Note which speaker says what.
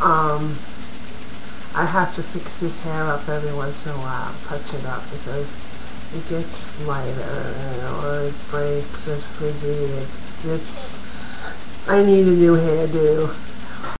Speaker 1: Um, I have to fix this hair up every once in a while, touch it up, because it gets lighter, or it breaks, it's frizzy, it, it's, I need a new hairdo.